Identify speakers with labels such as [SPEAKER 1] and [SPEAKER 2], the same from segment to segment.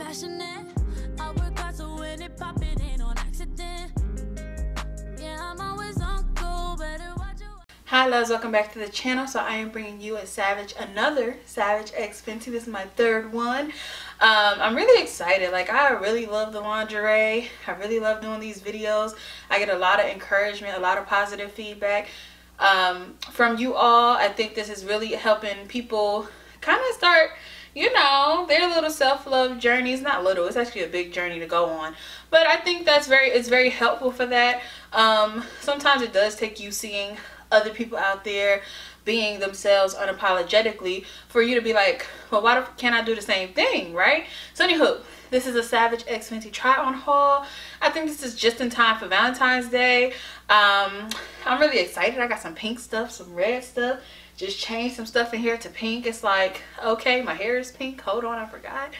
[SPEAKER 1] passionate. I work hard so when it pop, it ain't on accident. Yeah, I'm always on go, better watch your
[SPEAKER 2] Hi loves, welcome back to the channel. So I am bringing you a Savage, another Savage X Fenty. This is my third one. Um, I'm really excited. Like I really love the lingerie. I really love doing these videos. I get a lot of encouragement, a lot of positive feedback um, from you all. I think this is really helping people kind of start you know their little self-love journey is not little. It's actually a big journey to go on. But i think that's very it's very helpful for that. Um sometimes it does take you seeing other people out there being themselves unapologetically for you to be like well why can't i do the same thing? Right? So anywho this is a savage x fenty try on haul. I think this is just in time for valentine's day. Um i'm really excited. I got some pink stuff some red stuff just changed some stuff in here to pink. It's like, okay, my hair is pink. Hold on, I forgot.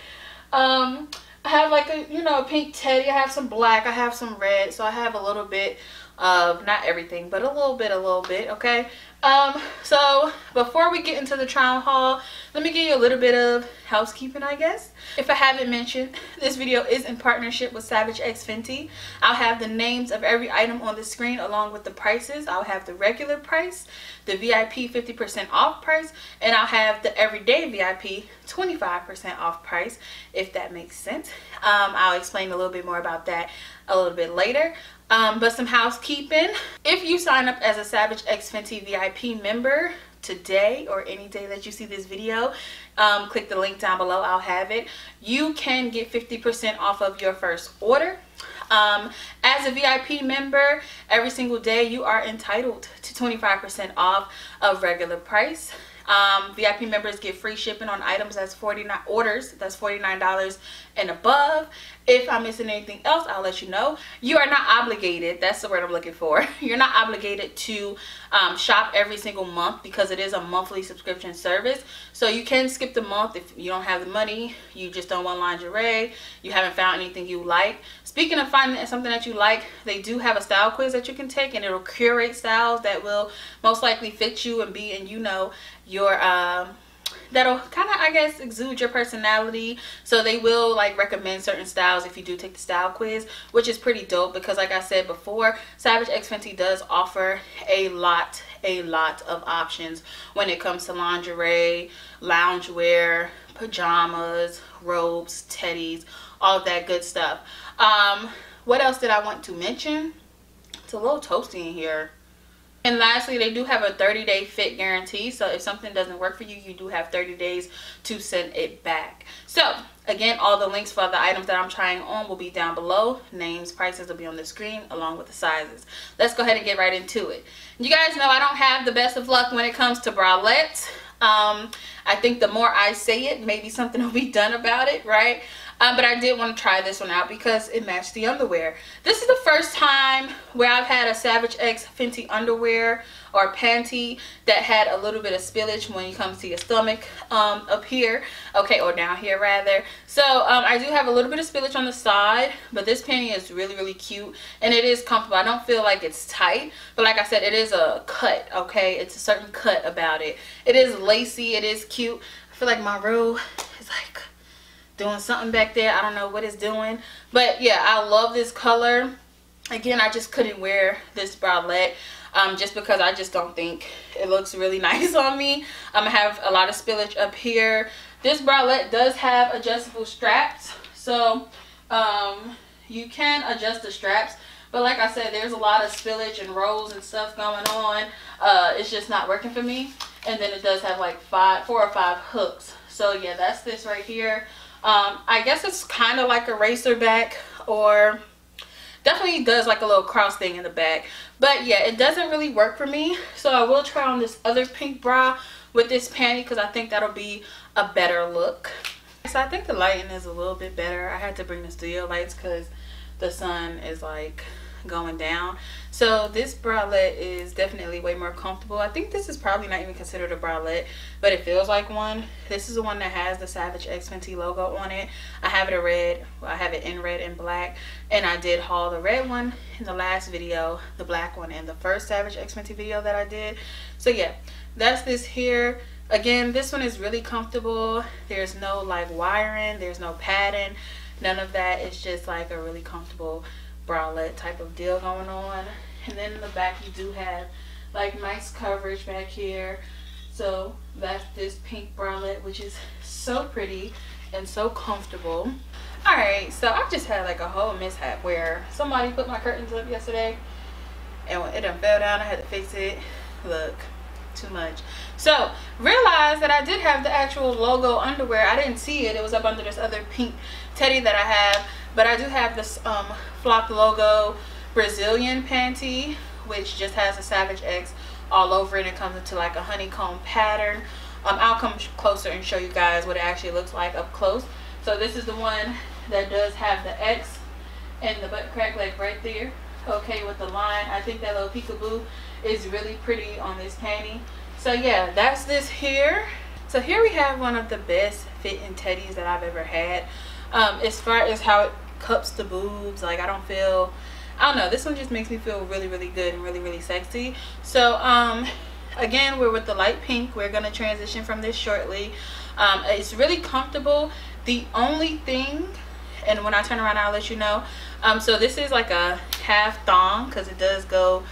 [SPEAKER 2] Um, I have like a, you know, a pink teddy. I have some black. I have some red. So I have a little bit of, not everything, but a little bit, a little bit, okay? Um, so before we get into the trial haul, let me give you a little bit of housekeeping, I guess. If I haven't mentioned, this video is in partnership with Savage X Fenty. I'll have the names of every item on the screen along with the prices. I'll have the regular price, the VIP 50% off price, and I'll have the everyday VIP 25% off price, if that makes sense. Um, I'll explain a little bit more about that a little bit later. Um, but some housekeeping. If you sign up as a Savage X Fenty VIP member today or any day that you see this video, um, click the link down below. I'll have it. You can get 50% off of your first order. Um, as a VIP member, every single day you are entitled to 25% off of regular price. Um, VIP members get free shipping on items that's 49 orders that's $49 and above. If I'm missing anything else, I'll let you know. You are not obligated, that's the word I'm looking for. You're not obligated to um, shop every single month because it is a monthly subscription service. So you can skip the month if you don't have the money, you just don't want lingerie, you haven't found anything you like. Speaking of finding something that you like, they do have a style quiz that you can take and it'll curate styles that will most likely fit you and be and you know your um that'll kind of i guess exude your personality. So they will like recommend certain styles if you do take the style quiz which is pretty dope because like i said before savage x fenty does offer a lot a lot of options when it comes to lingerie loungewear pajamas robes teddies all that good stuff. Um what else did i want to mention? It's a little toasty in here and lastly, they do have a 30 day fit guarantee. So if something doesn't work for you, you do have 30 days to send it back. So again, all the links for the items that I'm trying on will be down below. Names, prices will be on the screen along with the sizes. Let's go ahead and get right into it. You guys know I don't have the best of luck when it comes to bralettes. Um, I think the more I say it, maybe something will be done about it, right? Um, but I did want to try this one out because it matched the underwear. This is the first time where I've had a Savage X Fenty underwear or panty that had a little bit of spillage when it comes to your stomach um, up here. Okay, or down here rather. So um, I do have a little bit of spillage on the side, but this panty is really, really cute and it is comfortable. I don't feel like it's tight, but like I said, it is a cut, okay? It's a certain cut about it. It is lacy, it is cute. I feel like my robe is like doing something back there. I don't know what it's doing. But yeah, I love this color. Again, I just couldn't wear this bralette um, just because I just don't think it looks really nice on me. I'm going to have a lot of spillage up here. This bralette does have adjustable straps. So um, you can adjust the straps. But like I said, there's a lot of spillage and rolls and stuff going on. Uh, it's just not working for me. And then it does have like five, four or five hooks. So yeah, that's this right here. Um, I guess it's kind of like a racer back or definitely does like a little cross thing in the back. But yeah, it doesn't really work for me. So I will try on this other pink bra with this panty because I think that'll be a better look. So I think the lighting is a little bit better. I had to bring the studio lights because the sun is like going down. So this bralette is definitely way more comfortable. I think this is probably not even considered a bralette but it feels like one. This is the one that has the savage x fenty logo on it. I have it in red i have it in red and black and i did haul the red one in the last video the black one in the first savage x fenty video that i did. So yeah that's this here. Again this one is really comfortable. There's no like wiring. There's no padding. None of that. It's just like a really comfortable bralette type of deal going on. And then in the back you do have like nice coverage back here. So that's this pink bralette which is so pretty and so comfortable. All right so i just had like a whole mishap where somebody put my curtains up yesterday and when it done fell down i had to fix it. Look too much. So realized that i did have the actual logo underwear. I didn't see it. It was up under this other pink teddy that i have but i do have this um flock logo brazilian panty which just has a savage x all over it and it comes into like a honeycomb pattern um i'll come closer and show you guys what it actually looks like up close so this is the one that does have the X and the butt crack like right there. Okay, with the line. I think that little peekaboo is really pretty on this panty. So yeah, that's this here. So here we have one of the best fitting teddies that I've ever had. Um, as far as how it cups the boobs, like I don't feel, I don't know, this one just makes me feel really, really good and really, really sexy. So um, again, we're with the light pink. We're going to transition from this shortly. Um, it's really comfortable. The only thing, and when I turn around, I'll let you know. Um, so this is like a half thong because it does go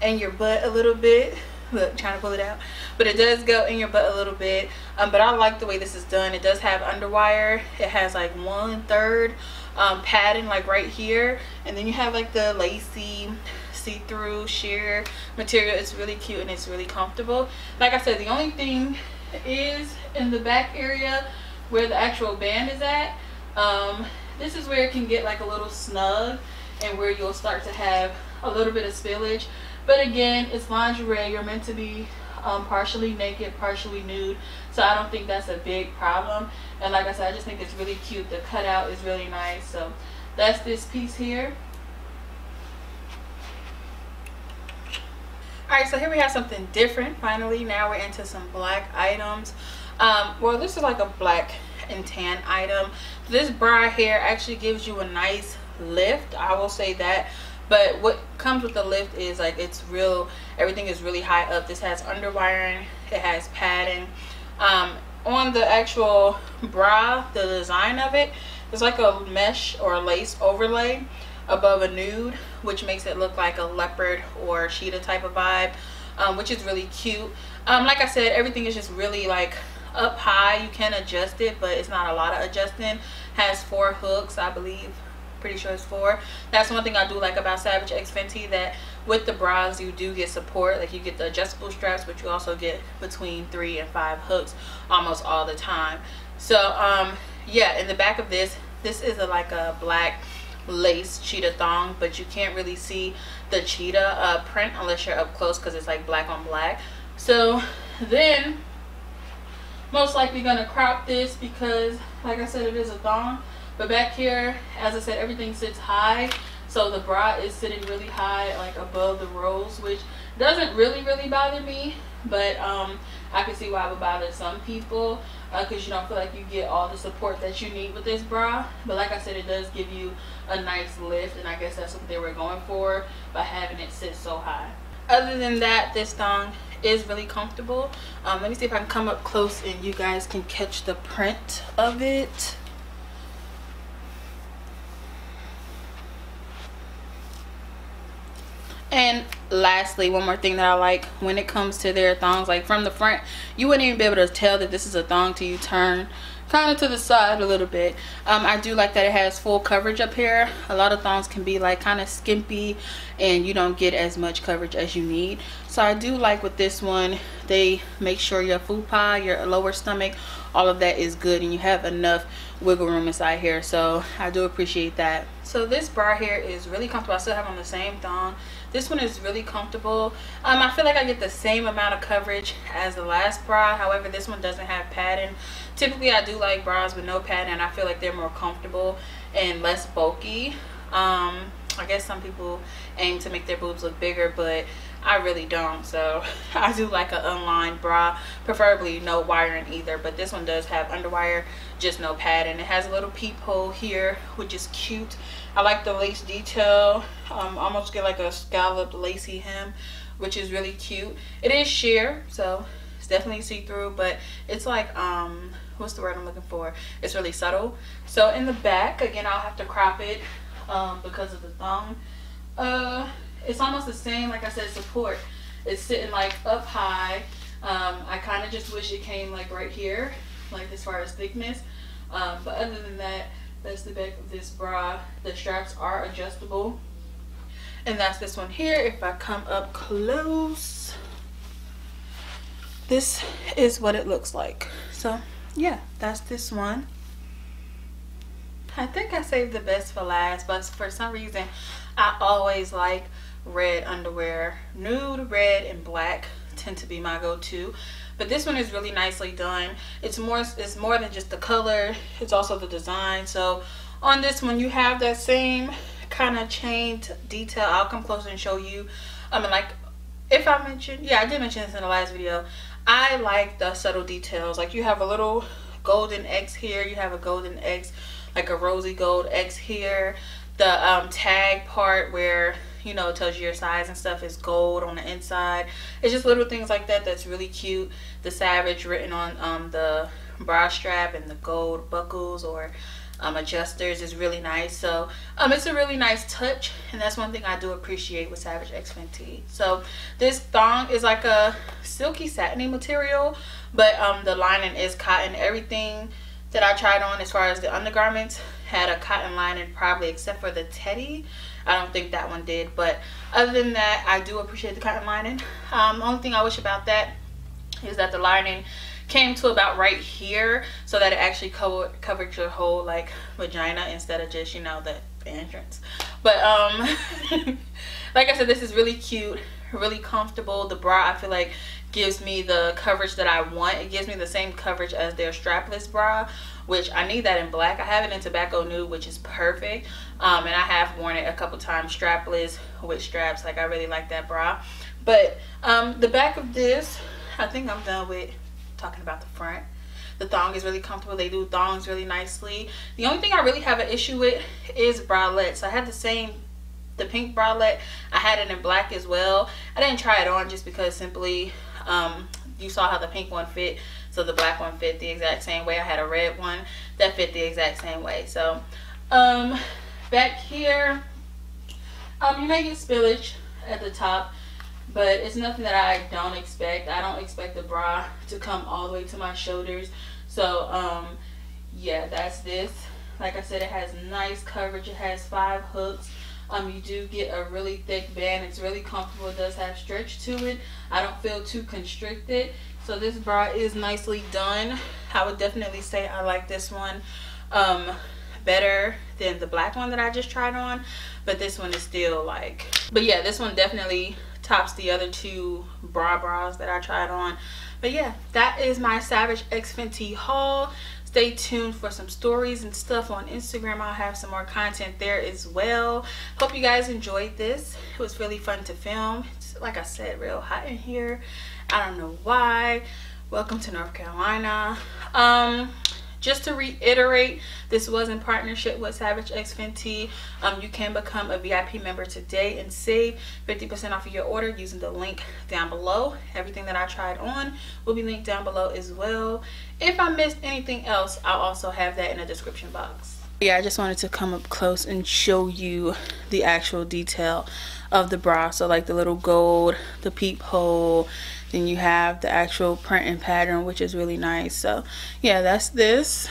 [SPEAKER 2] in your butt a little bit. Look, trying to pull it out. But it does go in your butt a little bit. Um, but I like the way this is done. It does have underwire. It has like one third um, padding like right here. And then you have like the lacy see-through sheer material. It's really cute and it's really comfortable. Like I said, the only thing is in the back area where the actual band is at um, this is where it can get like a little snug and where you'll start to have a little bit of spillage but again it's lingerie. You're meant to be um, partially naked partially nude. So I don't think that's a big problem. And like I said I just think it's really cute. The cutout is really nice. So that's this piece here. All right so here we have something different. Finally now we're into some black items. Um, well this is like a black and tan item. This bra here actually gives you a nice lift. I will say that but what comes with the lift is like it's real everything is really high up. This has underwiring it has padding. Um, on the actual bra the design of it is like a mesh or a lace overlay above a nude which makes it look like a leopard or cheetah type of vibe um, which is really cute. Um, like i said everything is just really like up high. You can adjust it but it's not a lot of adjusting. Has four hooks i believe pretty sure it's four that's one thing i do like about savage x fenty that with the bras you do get support. Like you get the adjustable straps but you also get between three and five hooks almost all the time. So um yeah in the back of this this is a like a black lace cheetah thong but you can't really see the cheetah uh, print unless you're up close because it's like black on black. So then most likely gonna crop this because like I said it is a thong but back here as I said everything sits high. So the bra is sitting really high like above the rolls which doesn't really really bother me. But um I can see why it would bother some people because uh, you don't feel like you get all the support that you need with this bra. But like I said it does give you a nice lift and I guess that's what they were going for by having it sit so high. Other than that this thong is really comfortable. Um, let me see if I can come up close and you guys can catch the print of it and lastly one more thing that i like when it comes to their thongs like from the front you wouldn't even be able to tell that this is a thong till you turn kind of to the side a little bit. Um, i do like that it has full coverage up here. A lot of thongs can be like kind of skimpy and you don't get as much coverage as you need. So i do like with this one they make sure your fupa your lower stomach all of that is good and you have enough wiggle room inside here. So i do appreciate that. So this bra here is really comfortable. I still have on the same thong this one is really comfortable. Um, i feel like i get the same amount of coverage as the last bra. However this one doesn't have padding. Typically i do like bras with no padding and i feel like they're more comfortable and less bulky. Um, i guess some people aim to make their boobs look bigger but I really don't so I do like an unlined bra. Preferably no wiring either but this one does have underwire just no padding it has a little peephole here which is cute. I like the lace detail. Um, almost get like a scalloped lacy hem which is really cute. It is sheer so it's definitely see-through but it's like um what's the word i'm looking for? It's really subtle. So in the back again i'll have to crop it um because of the thong uh it's almost the same like i said support. It's sitting like up high. Um i kind of just wish it came like right here like as far as thickness. Um but other than that that's the back of this bra. The straps are adjustable. And that's this one here. If i come up close this is what it looks like. So yeah that's this one. I think i saved the best for last but for some reason i always like red underwear. Nude red and black tend to be my go-to. But this one is really nicely done. It's more it's more than just the color it's also the design. So on this one you have that same kind of chained detail. I'll come closer and show you. I mean like if i mentioned yeah i did mention this in the last video. I like the subtle details. Like you have a little golden x here you have a golden x like a rosy gold x here. The um, tag part where you know tells you your size and stuff is gold on the inside. It's just little things like that that's really cute. The savage written on um, the bra strap and the gold buckles or um, adjusters is really nice. So um, it's a really nice touch and that's one thing I do appreciate with Savage X Fenty. So this thong is like a silky satiny material but um, the lining is cotton. Everything that I tried on as far as the undergarments had a cotton lining probably except for the teddy I don't think that one did but other than that I do appreciate the cotton lining. Um, only thing I wish about that is that the lining came to about right here so that it actually covered covered your whole like vagina instead of just you know the, the entrance. But um like I said this is really cute really comfortable. The bra I feel like gives me the coverage that I want. It gives me the same coverage as their strapless bra which I need that in black. I have it in tobacco nude which is perfect. Um, and I have worn it a couple times strapless with straps. Like I really like that bra. But um, the back of this I think I'm done with talking about the front. The thong is really comfortable. They do thongs really nicely. The only thing i really have an issue with is bralettes. I had the same the pink bralette i had it in black as well i didn't try it on just because simply um, you saw how the pink one fit so the black one fit the exact same way i had a red one that fit the exact same way so um back here um you may get spillage at the top but it's nothing that I don't expect. I don't expect the bra to come all the way to my shoulders. So, um, yeah, that's this. Like I said, it has nice coverage. It has five hooks. Um, you do get a really thick band. It's really comfortable. It does have stretch to it. I don't feel too constricted. So this bra is nicely done. I would definitely say I like this one um, better than the black one that I just tried on. But this one is still like, but yeah, this one definitely tops the other two bra bras that I tried on. But yeah, that is my Savage X Fenty haul. Stay tuned for some stories and stuff on Instagram. I'll have some more content there as well. Hope you guys enjoyed this. It was really fun to film. It's, like I said, real hot in here. I don't know why. Welcome to North Carolina. Um, just to reiterate this was in partnership with savage x fenty um, you can become a vip member today and save 50 percent off of your order using the link down below. Everything that i tried on will be linked down below as well. If i missed anything else i'll also have that in the description box. Yeah i just wanted to come up close and show you the actual detail of the bra. So like the little gold the peephole then you have the actual print and pattern which is really nice. So yeah that's this